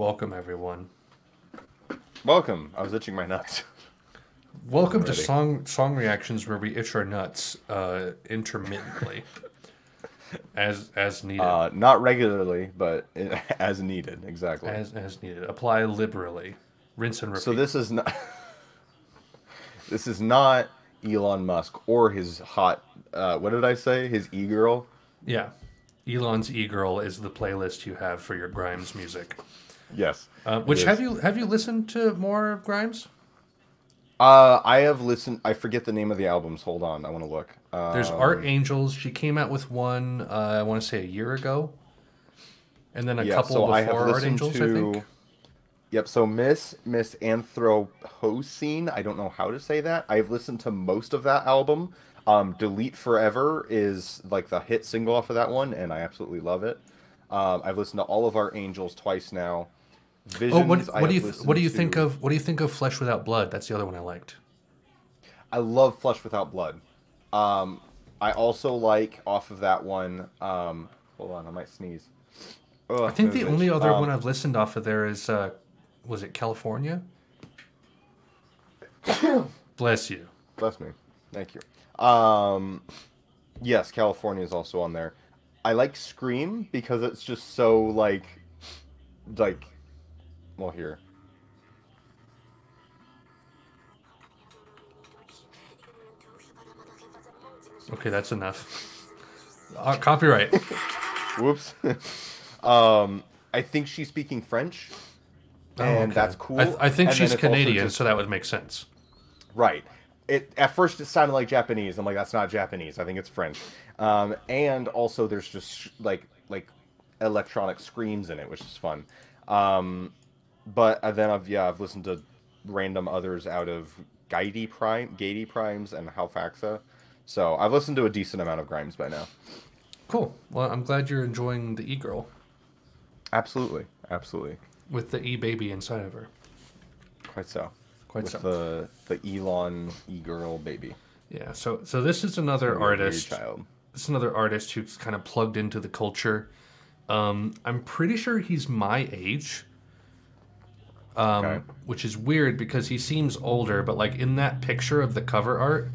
Welcome, everyone. Welcome. I was itching my nuts. Welcome to song song reactions where we itch our nuts uh, intermittently, as as needed. Uh, not regularly, but as needed. Exactly. as as needed. Apply liberally. Rinse and repeat. so this is not. this is not Elon Musk or his hot. Uh, what did I say? His e girl. yeah, Elon's e-girl is the playlist you have for your Grimes music. Yes. Uh, which have you have you listened to more of Grimes? Uh, I have listened. I forget the name of the albums. Hold on, I want to look. Uh, There's Art Angels. She came out with one. Uh, I want to say a year ago, and then a yeah, couple so before I have Art Angels. to. I think. Yep. So Miss Miss Anthropocene. I don't know how to say that. I've listened to most of that album. Um, Delete Forever is like the hit single off of that one, and I absolutely love it. Um, I've listened to all of Art Angels twice now. Visions. Oh, what, what do you what do you listened think of what do you think of Flesh Without Blood? That's the other one I liked. I love Flesh Without Blood. Um, I also like off of that one. Um, hold on, I might sneeze. Ugh, I think the only itch. other Um, one I've listened off of there is uh, was it California? Bless you. Bless me. Thank you. Um, yes, California is also on there. I like Scream because it's just so like, like, well here. Okay, that's enough. Uh, copyright. Whoops. um, I think she's speaking French, Oh, and okay. that's cool. I, th- I think And she's Canadian, just- so that would make sense. Right. It at first it sounded like Japanese. I'm like, that's not Japanese. I think it's French. Um, and also there's just like like electronic screams in it, which is fun. Um, but uh, then I've yeah I've listened to random others out of Geidi Prime, Geidi Primes, and Halfaxa. So I've listened to a decent amount of Grimes by now. Cool. Well, I'm glad you're enjoying the e-girl Absolutely, absolutely, with the e-baby inside of her. quite so. Quite With so. the the Elon e girl baby. Yeah. So so this is another weird artist. child. This is another artist who's kind of plugged into the culture. Um, I'm pretty sure he's my age. Um, Okay. which is weird because he seems older, but like in that picture of the cover art,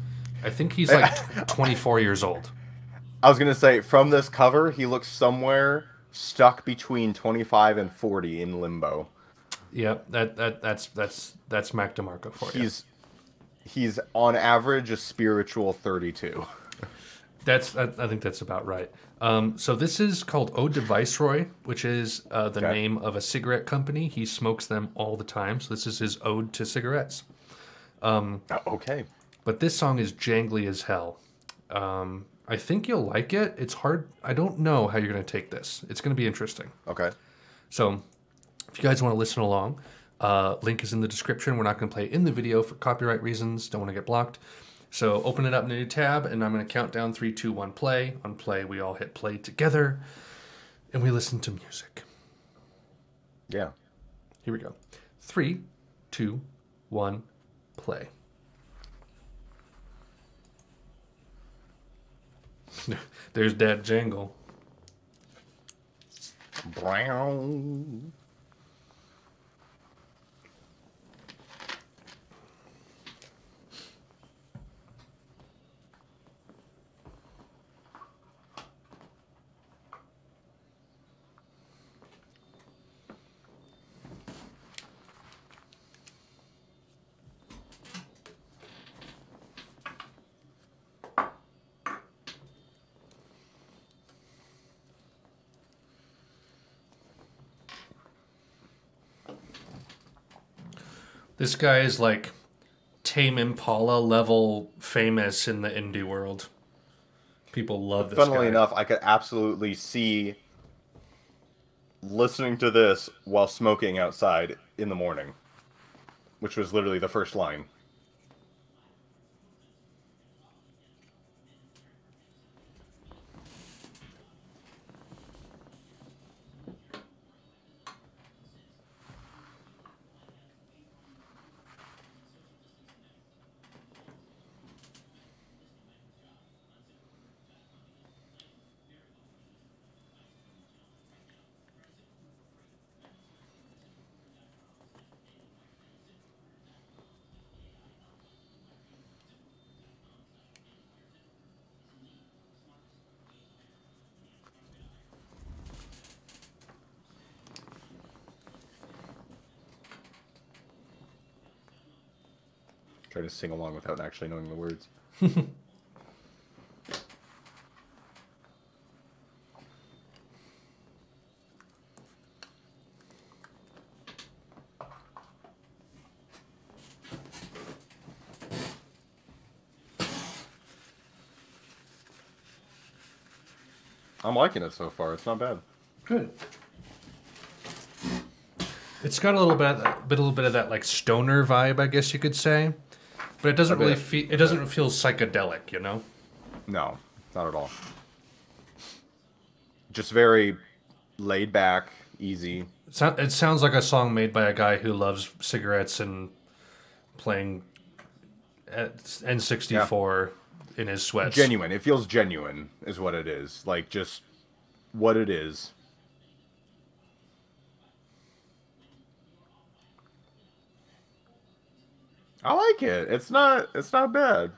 I think he's like tw- 24 years old. I was gonna say from this cover, he looks somewhere stuck between 25 and 40 in limbo. Yep, that, that that's that's that's Mac DeMarco for you. He's he's on average a spiritual 32. That's I, I think that's about right. Um, so this is called Ode to Viceroy, which is uh, the Okay. name of a cigarette company. He smokes them all the time. So this is his ode to cigarettes. Oh, okay. But this song is jangly as hell. Um, I think you'll like it. It's hard. I don't know how you're going to take this. It's going to be interesting. Okay. So, if you guys want to listen along, uh, link is in the description. We're not going to play it in the video for copyright reasons. Don't want to get blocked. So, open it up in a new tab, and I'm going to count down three, two, one, play. On play, we all hit play together, and we listen to music. Yeah. Here we go. Three, two, one, play. There's that jangle. Brown. This guy is like Tame Impala level famous in the indie world. People love this Funnily guy. enough, I could absolutely see listening to this while smoking outside in the morning, which was literally the first line. Try to sing along without actually knowing the words. I'm liking it so far. It's not bad. Good. It's got a little bit, bit, a little bit of that like stoner vibe, I guess you could say, but it doesn't really feel. It doesn't feel psychedelic, you know. No, not at all. Just very laid back, easy. It, sounds like a song made by a guy who loves cigarettes and playing at N64 in his sweats. Genuine. It feels genuine, is what it is. Like just what it is. I like it. It's not. It's not bad.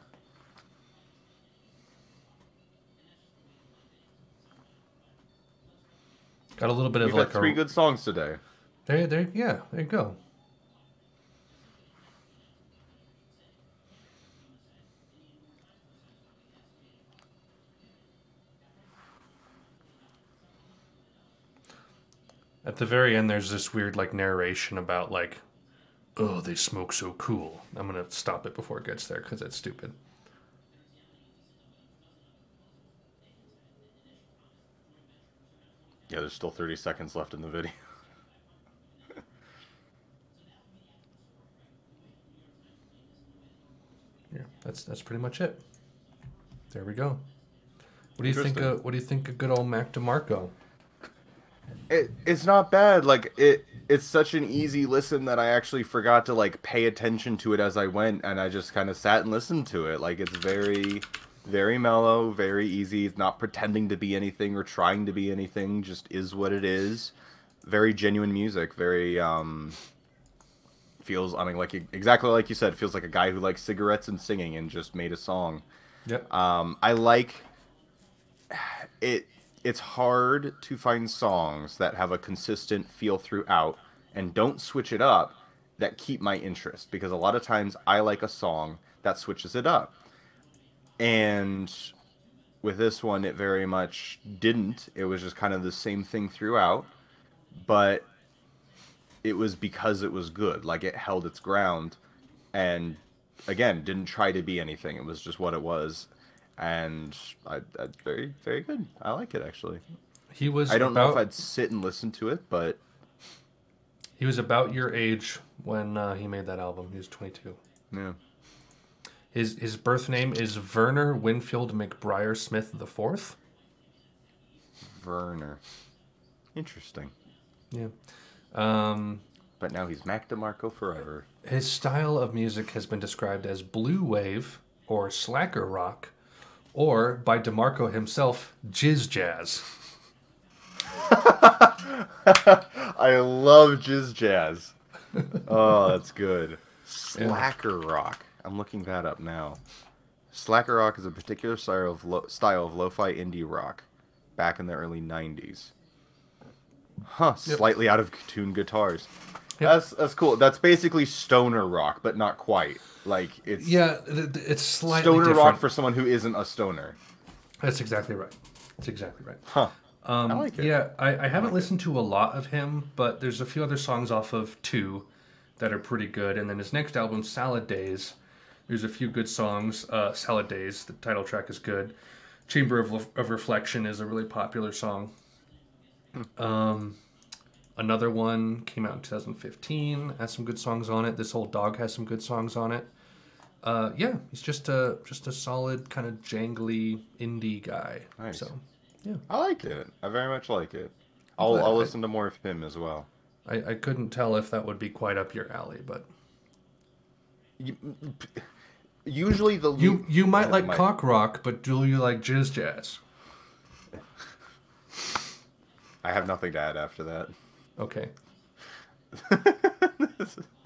Got a little bit of We've like had three a good songs today. there, there, yeah, there you go. At the very end, there's this weird like narration about like, oh, they smoke so cool. I'm gonna stop it before it gets there because it's stupid. Yeah, there's still 30 seconds left in the video. Yeah, that's that's pretty much it. There we go. What do you think? Of, uh, what do you think of good old Mac DeMarco? it it's not bad like it it's such an easy listen that i actually forgot to like pay attention to it as i went and i just kind of sat and listened to it like it's very very mellow very easy it's not pretending to be anything or trying to be anything just is what it is very genuine music very um feels i mean like exactly like you said feels like a guy who likes cigarettes and singing and just made a song Yep. um, I like it. It's hard to find songs that have a consistent feel throughout and don't switch it up that keep my interest because a lot of times I like a song that switches it up. And with this one, it very much didn't. It was just kind of the same thing throughout, but it was because it was good. Like it held its ground and again didn't try to be anything it was just what it was and I, I very very good i like it actually he was. i don't about, know if i'd sit and listen to it but He was about your age when uh, he made that album. He was 22. yeah His his birth name is Werner Winfield McBriar Smith the fourth. werner interesting Yeah. Um, but now he's mac demarco forever his style of music has been described as blue wave or slacker rock, or by DeMarco himself, jizz jazz. i love jizz jazz. Oh that's good. Slacker rock. I'm looking that up now. Slacker rock is a particular style of lo- style of lo-fi indie rock back in the early 90s huh slightly out of tune guitars Yep. that's that's cool that's basically stoner rock but not quite like it's Yeah, it's slightly stoner different. rock for someone who isn't a stoner That's exactly right. That's exactly right. huh Um, I like it. Yeah, I, I haven't listened to a lot of him, but there's a few other songs off of Two that are pretty good. And then his next album, Salad Days, there's a few good songs. Uh, Salad Days, the title track is good. Chamber of, of Reflection is a really popular song. Um, another one came out in 2015, has some good songs on it. This Old Dog has some good songs on it. Uh, yeah, he's just a just a solid kind of jangly indie guy. Nice. So, yeah. i like it i very much like it i'll, I'll I- listen to more of him as well I, I couldn't tell if that would be quite up your alley, but You- usually the you you might like might. cock rock, but do you like jizz jazz? i have nothing to add after that Okay.